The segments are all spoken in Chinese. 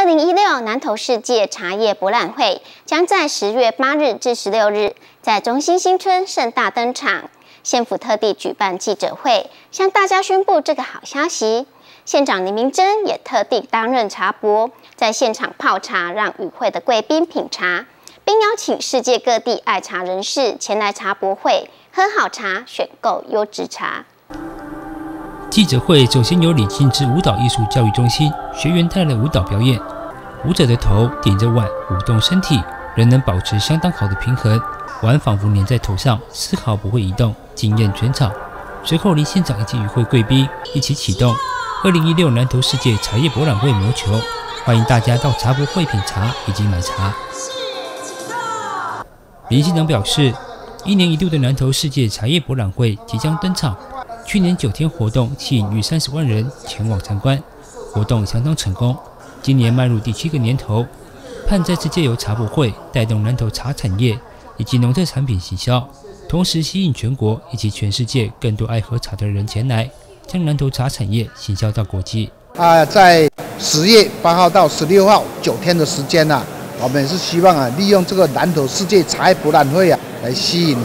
二零一六南投世界茶叶博览会将在十月八日至十六日在中心新村盛大登场。县府特地举办记者会，向大家宣布这个好消息。县长林明珍也特地担任茶博，在现场泡茶，让与会的贵宾品茶，并邀请世界各地爱茶人士前来茶博会喝好茶，选购优质茶。记者会首先由李静之舞蹈艺术教育中心学员带来舞蹈表演，舞者的头顶着碗，舞动身体，仍能保持相当好的平衡，碗仿佛粘在头上，丝毫不会移动，惊艳全场。随后，林县长以及与会贵宾一起启动二零一六南投世界茶叶博览会魔球，欢迎大家到茶博会品茶以及买茶。林县长表示，一年一度的南投世界茶叶博览会即将登场。去年九天活动吸引逾三十万人前往参观，活动相当成功。今年迈入第七个年头，盼再次借由茶博会带动南投茶产业以及农特产品行销，同时吸引全国以及全世界更多爱喝茶的人前来，将南投茶产业行销到国际。啊，在十月八号到十六号九天的时间呢，我们是希望啊，利用这个南投世界茶叶博览会啊，来吸引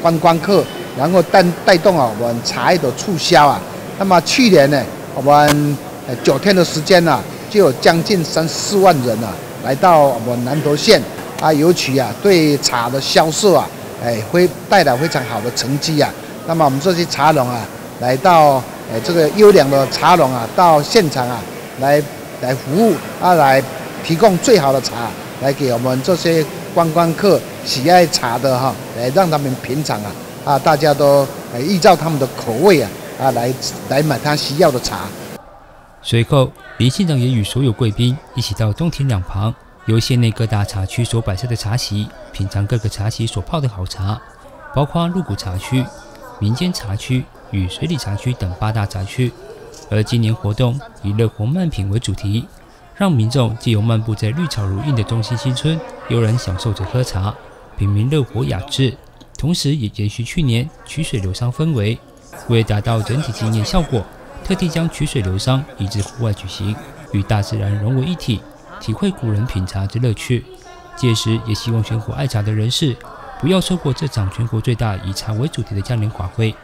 观光客。然后带带动啊，我们茶叶的促销啊。那么去年呢，我们九天的时间呢，就有将近三四万人啊，来到我们南投县啊，尤其啊，对茶的销售啊，哎，会带来非常好的成绩啊。那么我们这些茶农啊，来到哎这个优良的茶农啊，到现场啊，来来服务啊，来提供最好的茶，来给我们这些观光客喜爱茶的哈，来让他们品尝啊。啊，大家都依照他们的口味啊啊来来买他需要的茶。随后，林县长也与所有贵宾一起到中庭两旁，由县内各大茶区所摆设的茶席，品尝各个茶席所泡的好茶，包括鹿谷茶区、民间茶区与水里茶区等八大茶区。而今年活动以“乐活慢品”为主题，让民众既有漫步在绿草如茵的中心新村，悠然享受着喝茶，品茗乐活雅致。同时，也延续去年曲水流觞氛围，为达到整体纪念效果，特地将曲水流觞移至户外举行，与大自然融为一体，体会古人品茶之乐趣。届时，也希望全国爱茶的人士不要错过这场全国最大以茶为主题的嘉年华会。